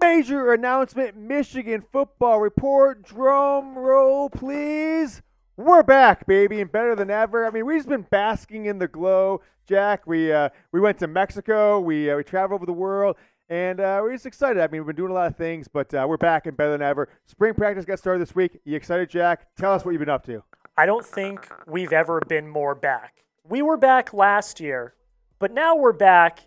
Major announcement Michigan football report. Drum roll, please. We're back, baby, and better than ever. I mean, we've just been basking in the glow, Jack. We uh, we went to Mexico. We uh, we traveled over the world, and uh, we're just excited. I mean, we've been doing a lot of things, but uh, we're back and better than ever. Spring practice got started this week. You excited, Jack? Tell us what you've been up to. I don't think we've ever been more back. We were back last year, but now we're back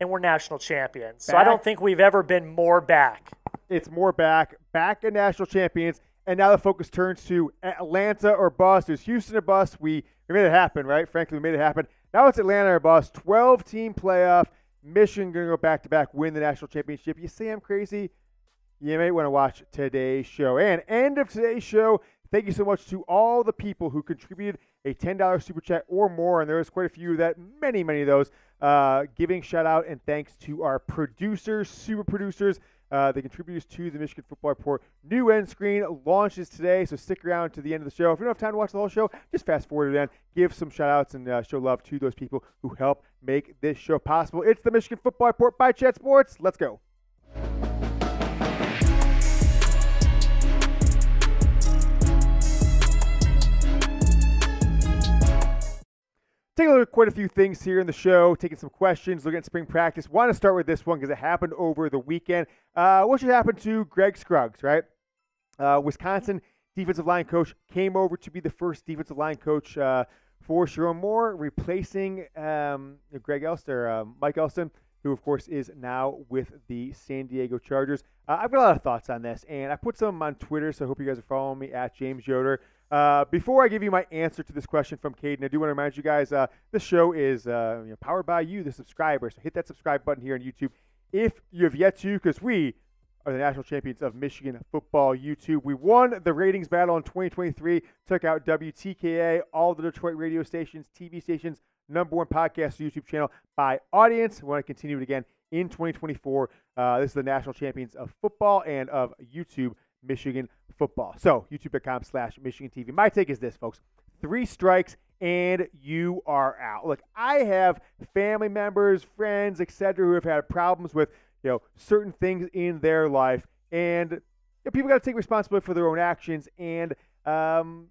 and we're national champions. So I don't think we've ever been more back. It's more back, back in national champions, and now the focus turns to Atlanta or bust. It's Houston or bust. We, we made it happen, right? Frankly, we made it happen. Now it's Atlanta or bust. 12 team playoff. Michigan going to go back to back, win the national championship. You say I'm crazy? You may want to watch today's show. And end of today's show. Thank you so much to all the people who contributed a $10 super chat or more. And there was quite a few that, many, many of those. Uh, giving shout out and thanks to our producers, super producers, uh, the contributors to the Michigan Football Report. New end screen launches today, so stick around to the end of the show. If you don't have time to watch the whole show, just fast forward to then. Give some shout outs and uh, show love to those people who help make this show possible. It's the Michigan Football Report by Chat Sports. Let's go. Taking a look at quite a few things here in the show, taking some questions, looking at spring practice. Want to start with this one because it happened over the weekend. Uh, what should happen to Greg Scruggs, right? Uh, Wisconsin defensive line coach came over to be the first defensive line coach uh, for Sherrone Moore, replacing um, Greg Elster, uh, Mike Elston, who of course is now with the San Diego Chargers. Uh, I've got a lot of thoughts on this, and I put some on Twitter, so I hope you guys are following me at James Yoder. Uh, before I give you my answer to this question from Caden, I do want to remind you guys uh, this show is uh, you know, powered by you, the subscriber. So hit that subscribe button here on YouTube if you have yet to, because we are the national champions of Michigan football YouTube. We won the ratings battle in 2023, took out WTKA, all the Detroit radio stations, TV stations, number one podcast YouTube channel by audience. We want to continue it again in 2024. Uh, this is the national champions of football and of YouTube, Michigan football. So, youtube.com slash Michigan TV. My take is this, folks. Three strikes and you are out. Look, I have family members, friends, etc., who have had problems with you know certain things in their life, and you know, people got to take responsibility for their own actions. And um,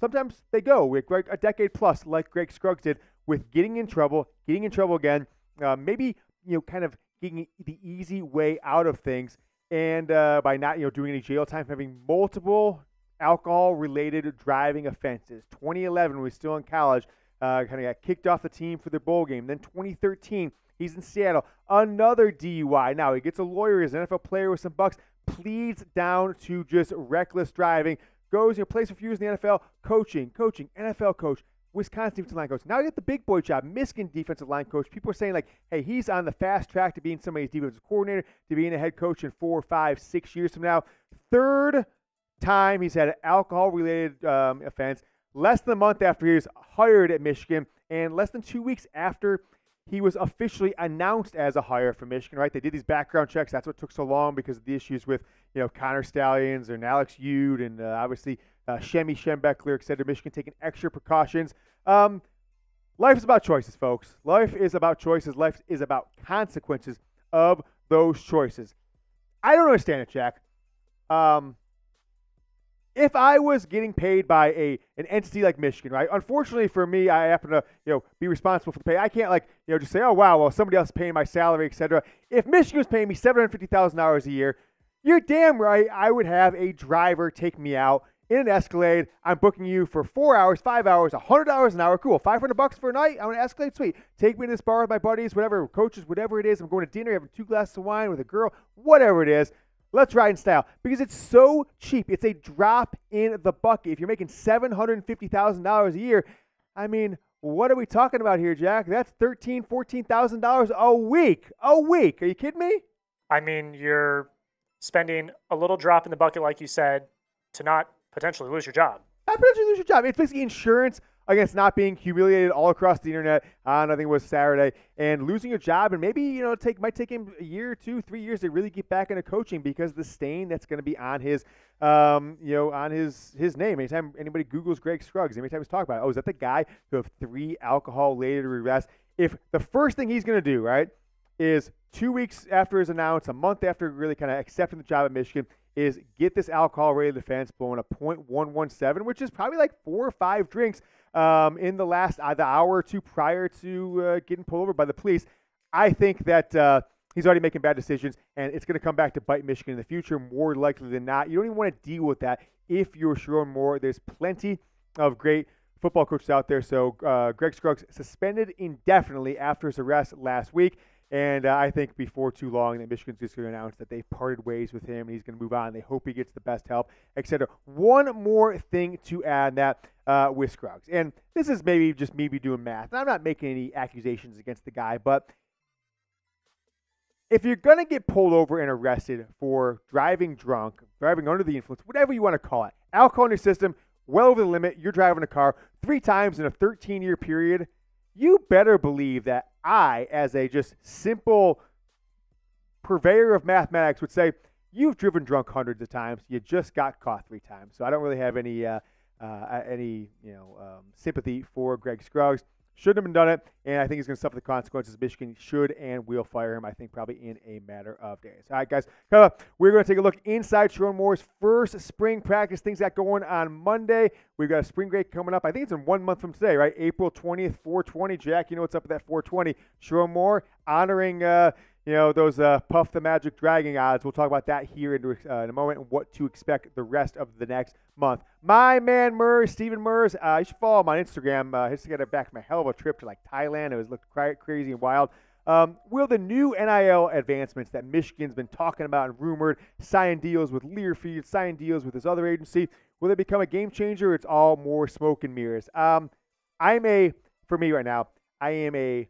sometimes they go with Greg, a decade plus, like Greg Scruggs did, with getting in trouble, getting in trouble again. Uh, maybe you know, kind of getting the easy way out of things, and uh, by not you know doing any jail time, having multiple alcohol-related driving offenses. 2011, when he was still in college, uh, kind of got kicked off the team for the bowl game. Then 2013, he's in Seattle, another DUI. Now he gets a lawyer, he's an NFL player with some bucks, pleads down to just reckless driving, goes, you know, plays a few years in the NFL, coaching, coaching, NFL coach. Wisconsin defensive line coach. Now you get the big boy job, Michigan defensive line coach. People are saying like, hey, he's on the fast track to being somebody's defensive coordinator, to being a head coach in four, five, six years from now. Third time he's had an alcohol-related um, offense. Less than a month after he was hired at Michigan, and less than two weeks after he was officially announced as a hire for Michigan. Right? They did these background checks. That's what took so long because of the issues with you know Connor Stalions and Alex Ude and uh, obviously uh, Shemy Schembechler, etc. Michigan taking extra precautions. Um, life is about choices, folks. Life is about choices. Life is about consequences of those choices. I don't understand it, Jack. Um, if I was getting paid by a an entity like Michigan, right? Unfortunately for me, I happen to you know be responsible for the pay. I can't like you know just say, oh wow, well somebody else is paying my salary, etc. If Michigan was paying me seven hundred fifty thousand dollars a year, you're damn right I would have a driver take me out in an Escalade. I'm booking you for four hours, five hours, a hundred dollars an hour. Cool, five hundred bucks for a night. I'm an Escalade, suite. Take me to this bar with my buddies, whatever, coaches, whatever it is. I'm going to dinner, having two glasses of wine with a girl, whatever it is. Let's ride in style because it's so cheap. It's a drop in the bucket. If you're making seven hundred fifty thousand dollars a year, I mean, what are we talking about here, Jack? That's thirteen, fourteen thousand dollars a week. A week? Are you kidding me? I mean, you're spending a little drop in the bucket, like you said, to not potentially lose your job. Potentially lose your job. It's basically insurance against not being humiliated all across the internet on I think it was Saturday and losing your job and maybe you know take might take him a year, two, three years to really get back into coaching because the stain that's going to be on his um, you know on his his name. Anytime anybody Google's Greg Scruggs, anytime he's talking about, it, oh, is that the guy who have three alcohol related arrests? If the first thing he's going to do, right, is two weeks after his announced, a month after really kind of accepting the job at Michigan, is get this alcohol rated defense blowing a .117, which is probably like four or five drinks um, in the last uh, the hour or two prior to uh, getting pulled over by the police. I think that uh, he's already making bad decisions, and it's going to come back to bite Michigan in the future more likely than not. You don't even want to deal with that if you're Sherrone Moore. There's plenty of great football coaches out there. So uh, Greg Scruggs suspended indefinitely after his arrest last week. And uh, I think before too long that Michigan's just going to announce that they've parted ways with him and he's going to move on. They hope he gets the best help, etc. One more thing to add that uh, with Scruggs. And this is maybe just me be doing math. And I'm not making any accusations against the guy, but if you're going to get pulled over and arrested for driving drunk, driving under the influence, whatever you want to call it, alcohol in your system, well over the limit, you're driving a car three times in a 13 year period, you better believe that I, as a just simple purveyor of mathematics, would say, You've driven drunk hundreds of times. You just got caught three times. So I don't really have any uh, uh, any you know um, sympathy for Greg Scruggs. Shouldn't have been done it, and I think he's going to suffer the consequences. Michigan should and will fire him, I think, probably in a matter of days. All right, guys, Up. we're going to take a look inside Sherrone Moore's first spring practice. Things got going on Monday. We've got a spring break coming up. I think it's in one month from today, right? April 20th, 420. Jack, you know what's up with that 420. Sherrone Moore honoring uh, you know, those uh, Puff the Magic Dragon odds. We'll talk about that here in, uh, in, a moment and what to expect the rest of the next month. My man Murs, Stephen Murs, uh, you should follow him on Instagram. Uh, he's got back from a hell of a trip to like Thailand. It was looked crazy and wild. Um, will the new NIL advancements that Michigan's been talking about and rumored, signing deals with Learfield, signing deals with this other agency, will they become a game changer? it's all more smoke and mirrors. Um, I'm a, for me right now, I am a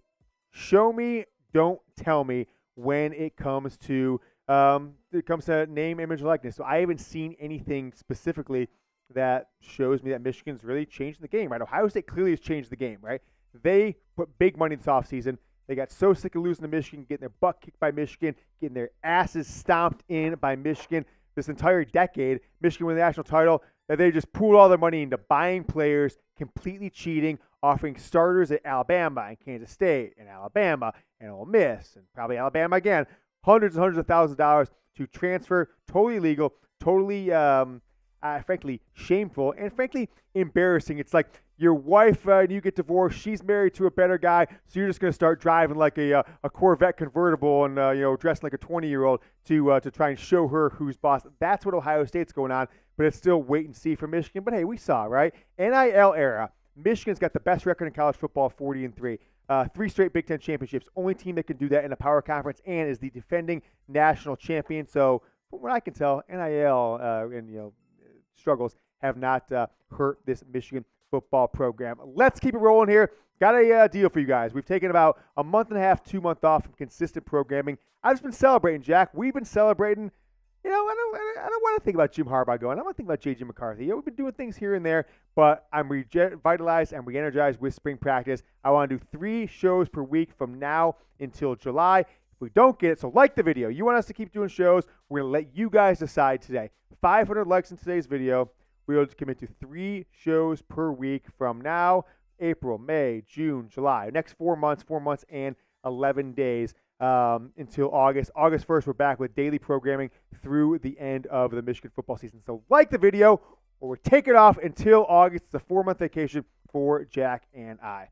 show me, don't tell me when it comes to um, it comes to name, image, likeness. So I haven't seen anything specifically that shows me that Michigan's really changed the game. Right? Ohio State clearly has changed the game. Right? They put big money this offseason. They got so sick of losing to Michigan, getting their butt kicked by Michigan, getting their asses stomped in by Michigan this entire decade. Michigan won the national title. That they just pooled all their money into buying players, completely cheating, offering starters at Alabama and Kansas State and Alabama and Ole Miss and probably Alabama again, hundreds and hundreds of thousands of dollars to transfer, totally illegal, totally, um, uh, frankly, shameful and frankly embarrassing. It's like your wife uh, and you get divorced. She's married to a better guy, so you're just going to start driving like a, uh, a Corvette convertible and uh, you know dressing like a 20 year old to uh, to try and show her who's boss. That's what Ohio State's going on, but it's still wait and see for Michigan. But hey, we saw right NIL era. Michigan's got the best record in college football, 40 and three. Uh, three straight Big Ten championships. Only team that can do that in a power conference and is the defending national champion. So, from what I can tell, NIL uh, and you know struggles have not hurt this Michigan football program. Let's keep it rolling here. Got a uh, deal for you guys. We've taken about a month and a half, two month off from consistent programming. I've just been celebrating, Jack. We've been celebrating you know, I don't, I don't want to think about Jim Harbaugh going. I want to think about J.J. McCarthy. Yeah, we've been doing things here and there, but I'm revitalized and re-energized with spring practice. I want to do three shows per week from now until July. If we don't get it, so like the video. You want us to keep doing shows. We're to let you guys decide today. 500 likes in today's video. We'll commit to three shows per week from now, April, May, June, July. Next four months, four months and 11 days um, until August. August 1st, we're back with daily programming through the end of the Michigan football season. So, like the video, or we're taking off until August. It's a four month vacation for Jack and I.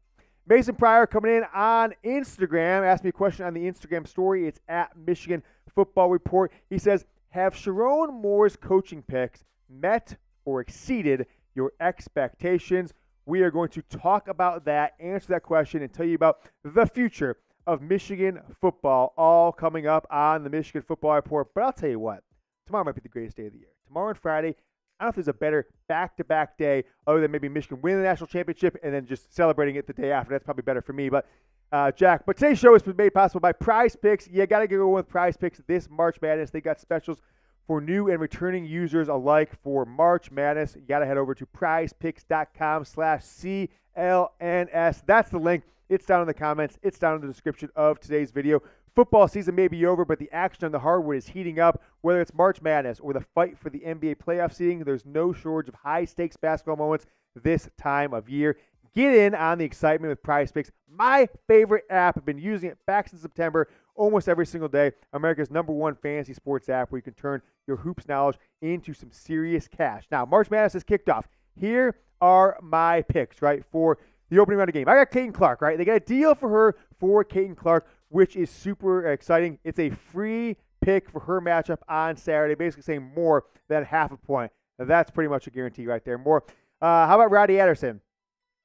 Mason Pryor coming in on Instagram. Asked me a question on the Instagram story. It's at Michigan Football Report. He says, Have Sherrone Moore's coaching picks met or exceeded your expectations? We are going to talk about that, answer that question, and tell you about the future of Michigan football all coming up on the Michigan Football Report. But I'll tell you what, tomorrow might be the greatest day of the year. Tomorrow and Friday, I don't know if there's a better back to back day other than maybe Michigan winning the national championship and then just celebrating it the day after. That's probably better for me. But uh, Jack, but today's show is made possible by PrizePicks. You got to go with PrizePicks this March Madness. They got specials for new and returning users alike for March Madness. You got to head over to prizepicks.com slash CLNS. That's the link it's down in the comments. It's down in the description of today's video. Football season may be over, but the action on the hardwood is heating up. Whether it's March Madness or the fight for the NBA playoff seeding, there's no shortage of high stakes basketball moments this time of year. Get in on the excitement with PrizePicks, my favorite app. I've been using it back since September, almost every single day. America's number one fantasy sports app where you can turn your hoops knowledge into some serious cash. Now, March Madness has kicked off. Here are my picks, right, for the opening round of game. I got Caitlin Clark, right? They got a deal for her for Caitlin Clark, which is super exciting. It's a free pick for her matchup on Saturday, basically saying more than half a point. Now, that's pretty much a guarantee right there. More. Uh, how about Roddie Anderson,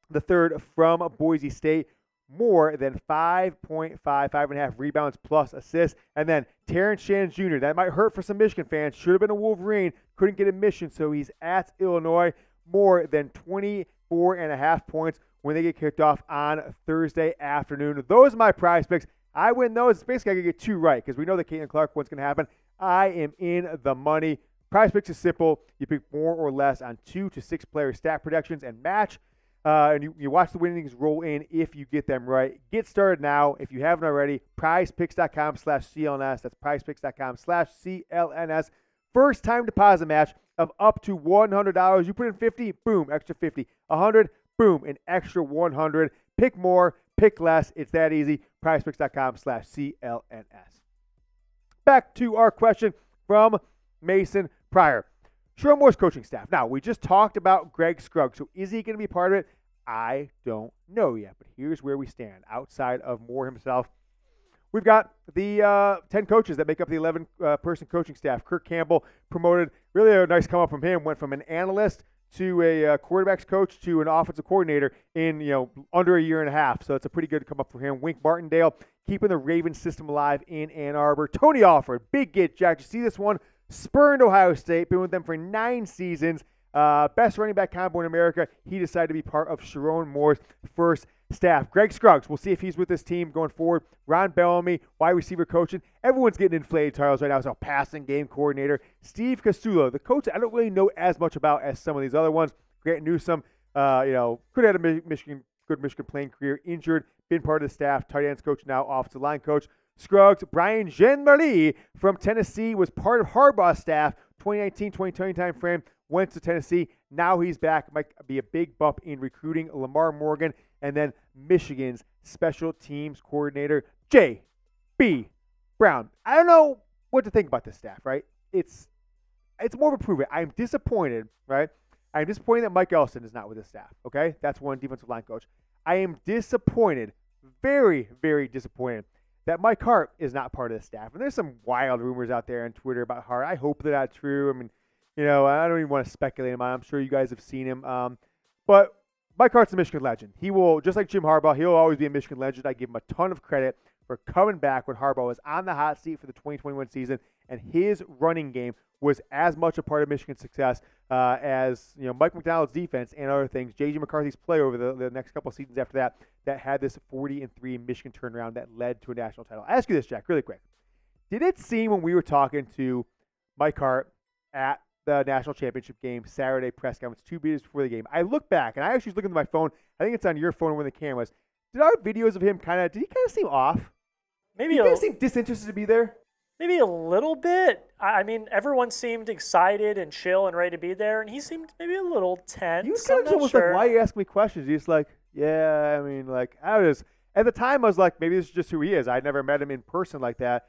the third from Boise State? More than 5.5, 5.5 rebounds plus assists. And then Terrence Shannon Jr., that might hurt for some Michigan fans. Should have been a Wolverine, couldn't get admission, so he's at Illinois. More than 24 and a half points when they get kicked off on Thursday afternoon. Those are my prize picks. I win those. It's Basically, I can get two right because we know the Caitlin Clark one's going to happen. I am in the money. Prize picks is simple. You pick more or less on two to six player stat predictions and match. Uh, and you, you watch the winnings roll in if you get them right. Get started now if you haven't already. PrizePicks.com slash CLNS. That's PrizePicks.com slash CLNS. First time deposit match of up to $100. You put in 50, boom, extra 50. 100, boom, an extra 100. Pick more, pick less. It's that easy. PrizePicks.com slash CLNS. Back to our question from Mason Pryor. Sherrone Moore's coaching staff. Now, we just talked about Greg Scruggs. So is he going to be part of it? I don't know yet. But here's where we stand outside of Moore himself. We've got the uh, 10 coaches that make up the 11 uh, person coaching staff. Kirk Campbell promoted, really a nice come up from him, went from an analyst to a uh, quarterbacks coach to an offensive coordinator in you know under a year and a half. So it's a pretty good come up for him. Wink Martindale keeping the Ravens system alive in Ann Arbor. Tony Alford, big get, Jack. You see this one? Spurned Ohio State, been with them for nine seasons. Uh, best running back combo in America. He decided to be part of Sherrone Moore's first staff. Greg Scruggs, we'll see if he's with this team going forward. Ron Bellamy, wide receiver coaching. Everyone's getting inflated titles right now. So passing game coordinator. Steve Casula, the coach I don't really know as much about as some of these other ones. Grant Newsome, uh, you know, could have had a Michigan, good Michigan playing career. Injured, been part of the staff. Tight ends coach now, offensive line coach. Scruggs, Brian Jean-Mary from Tennessee was part of Harbaugh's staff 2019-2020 time frame. Went to Tennessee. Now he's back. Might be a big bump in recruiting. Lamar Morgan and then Michigan's special teams coordinator, J.B. Brown. I don't know what to think about this staff, right? It's it's more of a prove it. I'm disappointed, right? I'm disappointed that Mike Elston is not with the staff. Okay, that's one defensive line coach. I am disappointed, very, very disappointed that Mike Hart is not part of the staff. And there's some wild rumors out there on Twitter about Hart. I hope they're not true. I mean, you know, I don't even want to speculate on. I'm sure you guys have seen him. Um, but Mike Hart's a Michigan legend. He will, just like Jim Harbaugh, he'll always be a Michigan legend. I give him a ton of credit for coming back when Harbaugh was on the hot seat for the 2021 season, and his running game was as much a part of Michigan's success uh, as you know Mike Macdonald's defense and other things. J.J. McCarthy's play over the, the next couple of seasons after that that had this 40 and three Michigan turnaround that led to a national title. I ask you this, Jack, really quick: Did it seem when we were talking to Mike Hart at the national championship game Saturday press conference two days before the game. I look back and I actually was looking at my phone. I think it's on your phone when the camera was. Did our videos of him kind of? Did he kind of seem off? Maybe he a, seem disinterested to be there. Maybe a little bit. I mean, everyone seemed excited and chill and ready to be there, and he seemed maybe a little tense. He was kind of almost sure. like, "Why are you asking me questions?" He's like, "Yeah, I mean, like I was." At the time, I was like, "Maybe this is just who he is." I'd never met him in person like that.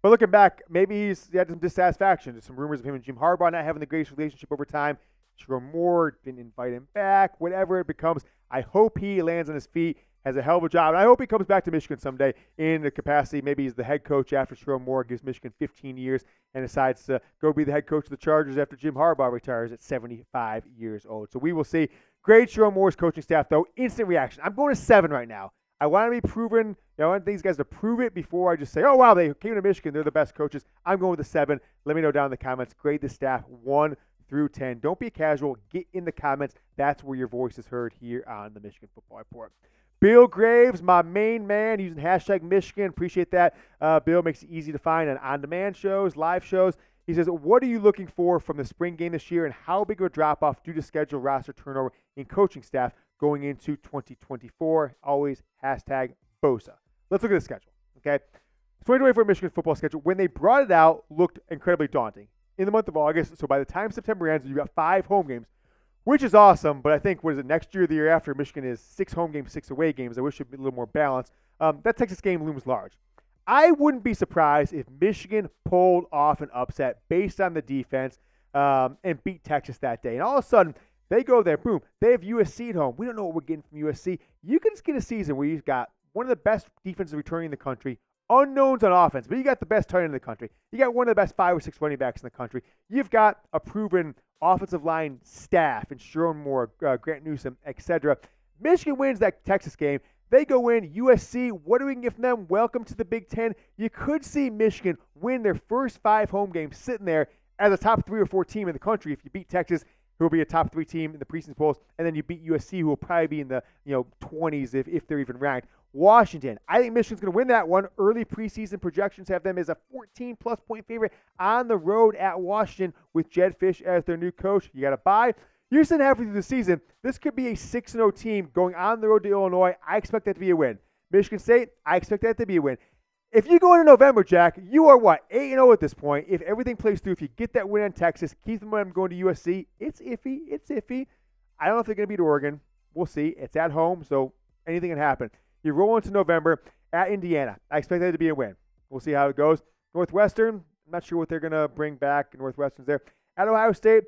But looking back, maybe he's he had some dissatisfaction. There's some rumors of him and Jim Harbaugh not having the greatest relationship over time. Sherrone Moore didn't invite him back. Whatever it becomes, I hope he lands on his feet, has a hell of a job, and I hope he comes back to Michigan someday in the capacity. Maybe he's the head coach after Sherrone Moore gives Michigan 15 years and decides to go be the head coach of the Chargers after Jim Harbaugh retires at 75 years old. So we will see. Great Sherrone Moore's coaching staff, though. Instant reaction. I'm going to seven right now. I want to be proven. You know, I want these guys to prove it before I just say, oh, wow, they came to Michigan. They're the best coaches. I'm going with the seven. Let me know down in the comments. Grade the staff one through 10. Don't be casual. Get in the comments. That's where your voice is heard here on the Michigan Football Report. Bill Graves, my main man, using hashtag Michigan. Appreciate that. Uh, Bill makes it easy to find on on demand shows, live shows. He says, What are you looking for from the spring game this year, and how big of a drop off due to schedule roster turnover in coaching staff going into 2024. Always hashtag Bosa. Let's look at the schedule. Okay. 2024 Michigan football schedule, when they brought it out, looked incredibly daunting. In the month of August, so by the time September ends, you've got five home games. Which is awesome. But I think what is it next year, or the year after, Michigan is six home games, six away games. I wish it'd be a little more balanced. Um, that Texas game looms large. I wouldn't be surprised if Michigan pulled off an upset based on the defense um, and beat Texas that day. And all of a sudden, they go there, boom, they have USC at home. We don't know what we're getting from USC. You can just get a season where you've got one of the best defenses returning in the country, unknowns on offense, but you got the best tight end in the country. You got one of the best five or six running backs in the country. You've got a proven offensive line staff and Sherrone Moore, uh, Grant Newsome, etc. Michigan wins that Texas game. They go in, USC, what do we get from them? Welcome to the Big Ten. You could see Michigan win their first five home games sitting there as a top three or four team in the country if you beat Texas, who will be a top three team in the preseason polls, and then you beat USC, who will probably be in the you know 20s if, if they're even ranked. Washington. I think Michigan's going to win that one. Early preseason projections have them as a 14 plus point favorite on the road at Washington with Jedd Fisch as their new coach. You got to buy. You're saying halfway through the season, this could be a 6 0 team going on the road to Illinois. I expect that to be a win. Michigan State, I expect that to be a win. If you go into November, Jack, you are what? 8 0 at this point. If everything plays through, if you get that win on Texas, keep the momentum going to USC, it's iffy. It's iffy. I don't know if they're going to beat Oregon. We'll see. It's at home, so anything can happen. You roll into November at Indiana. I expect that to be a win. We'll see how it goes. Northwestern, I'm not sure what they're going to bring back. Northwestern's there. At Ohio State,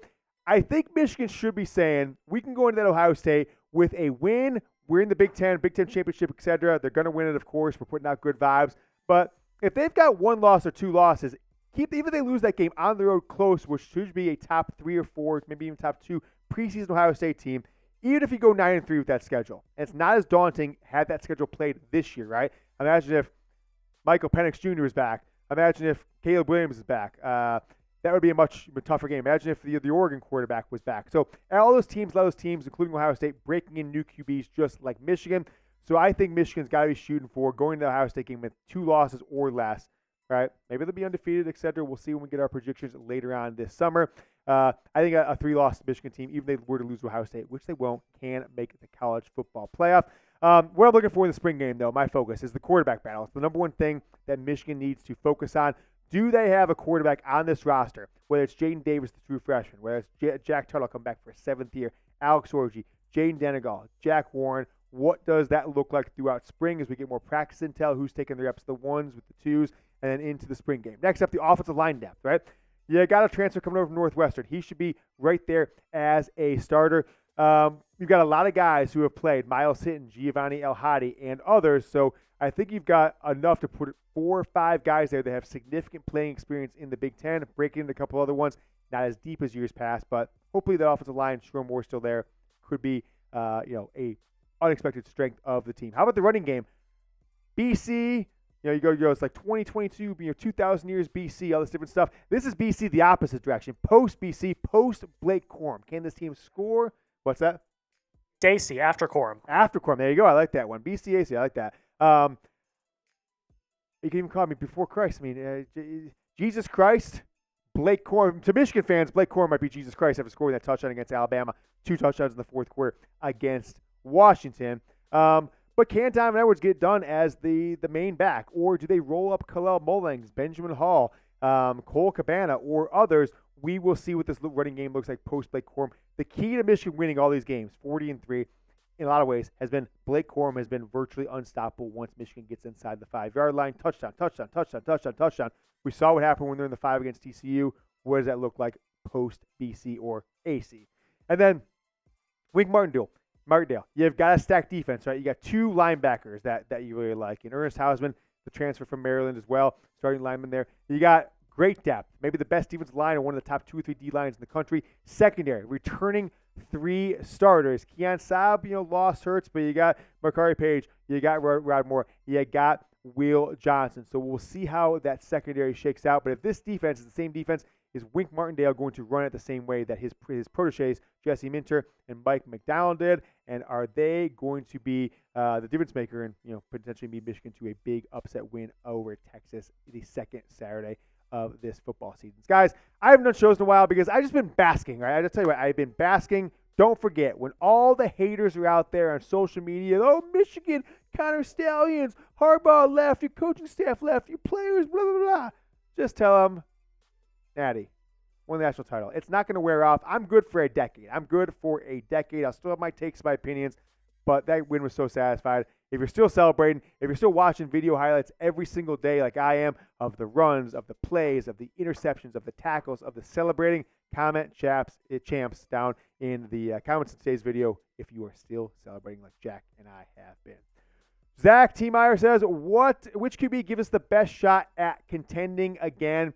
I think Michigan should be saying we can go into that Ohio State with a win. We're in the Big Ten, Big Ten championship, etc. They're going to win it, of course. We're putting out good vibes. But if they've got one loss or two losses, keep even if they lose that game on the road close, which should be a top three or four, maybe even top two preseason Ohio State team, even if you go nine and three with that schedule, and it's not as daunting had that schedule played this year, right? Imagine if Michael Penix Jr. is back. Imagine if Caleb Williams is back. Uh, that would be a much tougher game. Imagine if the, the Oregon quarterback was back. So all those teams, those teams, including Ohio State, breaking in new QBs just like Michigan. So I think Michigan's got to be shooting for going to the Ohio State game with two losses or less. Right? Maybe they'll be undefeated, etc. We'll see when we get our predictions later on this summer. Uh, I think a, a three-loss Michigan team, even if they were to lose Ohio State, which they won't, can make the college football playoff. Um, what I'm looking for in the spring game, though, my focus is the quarterback battle. It's the number one thing that Michigan needs to focus on. Do they have a quarterback on this roster, whether it's Jadyn Davis, the true freshman, whether it's J- Jack Tuttle come back for a seventh year, Alex Orji, Jayden Denegal, Jack Warren, what does that look like throughout spring as we get more practice intel? Who's taking the reps, the ones with the twos, and then into the spring game? Next up, the offensive line depth, right? You got a transfer coming over from Northwestern. He should be right there as a starter. Um, you've got a lot of guys who have played Miles Hinton, Giovanni El Hadi, and others. So I think you've got enough to put four or five guys there that have significant playing experience in the Big Ten, breaking into a couple other ones, not as deep as years past, but hopefully the offensive line, Sherrone Moore still there, could be uh, you know a unexpected strength of the team. How about the running game? BC, you know, you go, you go, it's like 2022, you know, 2,000 years BC, all this different stuff. This is BC the opposite direction. Post BC, post Blake Corum. Can this team score? What's that? Dacy, after Corum. After Corum. There you go. I like that one. BC AC. I like that. Um, you can even call me before Christ. I mean, uh, Jesus Christ, Blake Corum. To Michigan fans, Blake Corum might be Jesus Christ after scoring that touchdown against Alabama. Two touchdowns in the fourth quarter against Washington. Um, but can Donovan Edwards get done as the, the main back? Or do they roll up Kalel Mullings, Benjamin Hall, um, Cole Cabana, or others? We will see what this running game looks like post Blake Corum. The key to Michigan winning all these games, 40 and 3, in a lot of ways, has been Blake Corum has been virtually unstoppable once Michigan gets inside the five yard line. Touchdown, touchdown, touchdown, touchdown, touchdown. We saw what happened when they're in the five against TCU. What does that look like post BC or AC? And then Wink Martindale. Martindale, you've got a stacked defense, right? You got two linebackers that, that you really like. And Ernest Hausmann, the transfer from Maryland as well, starting lineman there. You got great depth, maybe the best defensive line or one of the top two or three D lines in the country. Secondary, returning three starters. Keon Sabb, you know, lost hurts, but you got Makari Page, you got Rod Moore, you got Will Johnson. So we'll see how that secondary shakes out. But if this defense is the same defense, is Wink Martindale going to run it the same way that his his proteges Jesse Minter and Mike Macdonald did? And are they going to be uh, the difference maker and you know potentially lead Michigan to a big upset win over Texas the second Saturday of this football season? Guys, I haven't done shows in a while because I've just been basking. Right, I just tell you what, I've been basking. Don't forget when all the haters are out there on social media. Oh, Michigan, Connor Stalions, Harbaugh left, your coaching staff left, your players, blah blah blah. Just tell them Natty, won the national title. It's not going to wear off. I'm good for a decade. I'm good for a decade. I'll still have my takes, my opinions, but that win was so satisfied. If you're still celebrating, if you're still watching video highlights every single day, like I am, of the runs, of the plays, of the interceptions, of the tackles, of the celebrating, comment chaps, eh, champs down in the uh, comments in today's video if you are still celebrating like Jack and I have been. Zach T. Meyer says, "What? Which QB give us the best shot at contending again?"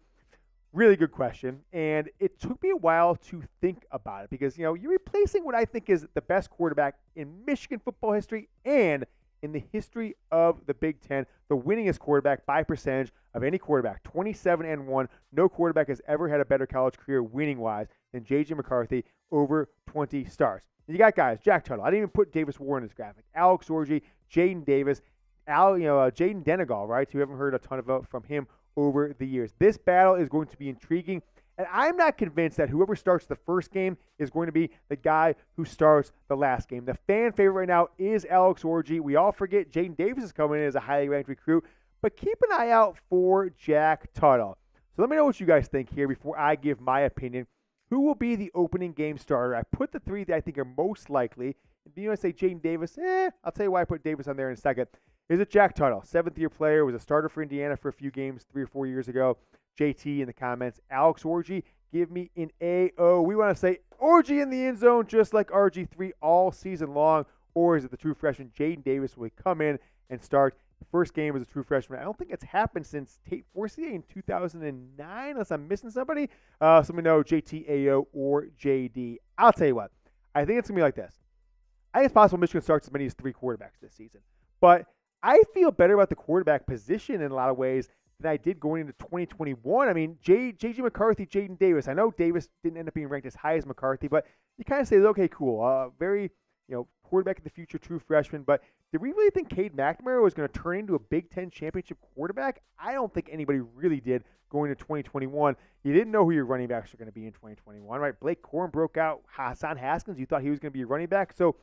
Really good question, and it took me a while to think about it because you know you're replacing what I think is the best quarterback in Michigan football history and in the history of the Big Ten, the winningest quarterback by percentage of any quarterback, 27 and 1. No quarterback has ever had a better college career winning wise than J.J. McCarthy, over 20 stars. You got guys, Jack Tuttle. I didn't even put Davis Warren in this graphic. Alex Orji, Jadyn Davis, Al, you know, uh, Jayden Denegal, right? You haven't heard a ton of uh, from him over the years. This battle is going to be intriguing. And I'm not convinced that whoever starts the first game is going to be the guy who starts the last game. The fan favorite right now is Alex Orji. We all forget Jadyn Davis is coming in as a highly ranked recruit, but keep an eye out for Jack Tuttle. So let me know what you guys think here before I give my opinion. Who will be the opening game starter? I put the three that I think are most likely. Do you want to say Jadyn Davis? Eh, I'll tell you why I put Davis on there in a second. Is it Jack Tuttle, seventh year player, was a starter for Indiana for a few games three or four years ago. JT in the comments. Alex Orji, give me an AO. We want to say Orgy in the end zone, just like RG3 all season long. Or is it the true freshman Jadyn Davis will come in and start first game as a true freshman? I don't think it's happened since Tate Forcier in 2009, unless I'm missing somebody. Uh, so we know JT, AO, or JD. I'll tell you what. I think it's going to be like this. I think it's possible Michigan starts as many as three quarterbacks this season. But I feel better about the quarterback position in a lot of ways than I did going into 2021. I mean, JJ McCarthy, Jadyn Davis. I know Davis didn't end up being ranked as high as McCarthy, but you kind of say, okay, cool. Uh, very, you know, quarterback of the future, true freshman. But did we really think Cade McNamara was going to turn into a Big Ten championship quarterback? I don't think anybody really did going to 2021. You didn't know who your running backs were going to be in 2021, right? Blake Corum broke out. Hassan Haskins, you thought he was going to be a running back. So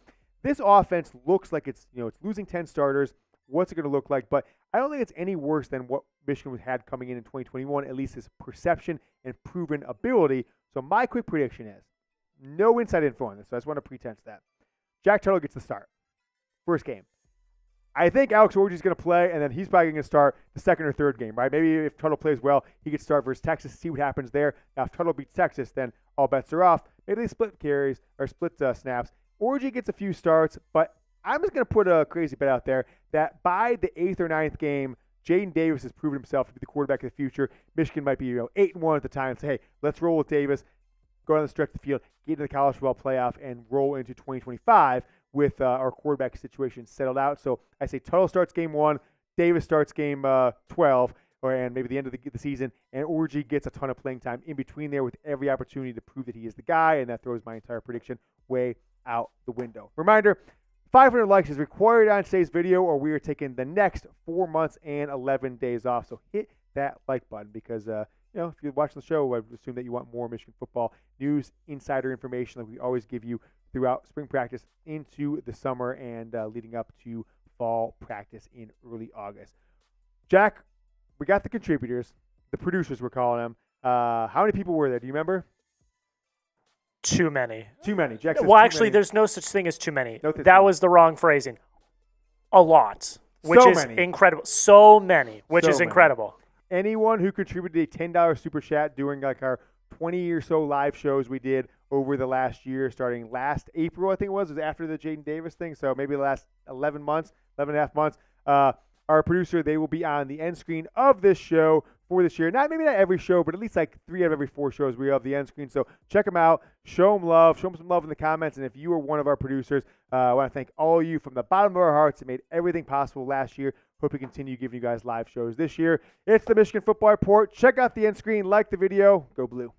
this offense looks like it's, you know, it's losing 10 starters. What's it going to look like? But I don't think it's any worse than what Michigan had coming in in 2021, at least his perception and proven ability. So my quick prediction is no inside info on this, so I just want to pretense that. Jack Tuttle gets the start. First game. I think Alex Orji is going to play, and then he's probably going to start the second or third game, right? Maybe if Tuttle plays well, he could start versus Texas, see what happens there. Now, if Tuttle beats Texas, then all bets are off. Maybe they split carries or split uh, snaps. Orji gets a few starts, but I'm just going to put a crazy bet out there that by the eighth or ninth game, Jadyn Davis has proven himself to be the quarterback of the future. Michigan might be you know eight and one at the time. Say, hey, let's roll with Davis, go on the stretch of the field, get into the college football playoff, and roll into 2025 with uh, our quarterback situation settled out. So I say Tuttle starts game one, Davis starts game uh, 12, or and maybe the end of the, the season, and Orji gets a ton of playing time in between there with every opportunity to prove that he is the guy, and that throws my entire prediction way out the window. Reminder 500 likes is required on today's video, or we are taking the next four months and 11 days off. So hit that like button because, uh, you know, if you're watching the show, I assume that you want more Michigan football news, insider information that we always give you throughout spring practice into the summer and uh, leading up to fall practice in early August. Jack, we got the contributors, the producers, we're calling them. Uh, how many people were there? Do you remember? Too many. Too many. Jack well, actually, many. there's no such thing as too many. No that was the wrong phrasing. A lot, which so is many. incredible. So many, which So is many. incredible. Anyone who contributed a ten dollars super chat during like our twenty or so live shows we did over the last year, starting last April, I think it was, it was after the Jadyn Davis thing. So maybe the last eleven months, 11 and a half months. Uh, our producer, they will be on the end screen of this show for this year. Not maybe not every show, but at least like three out of every four shows we have the end screen. So check them out, show them love, show them some love in the comments. And if you are one of our producers, uh, I want to thank all of you from the bottom of our hearts that made everything possible last year. Hope we continue giving you guys live shows this year. It's the Michigan Football Report. Check out the end screen, like the video, go blue.